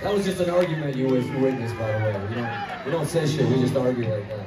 That was just an argument you witnessed, by the way. We don't, we don't say shit, we just argue like that.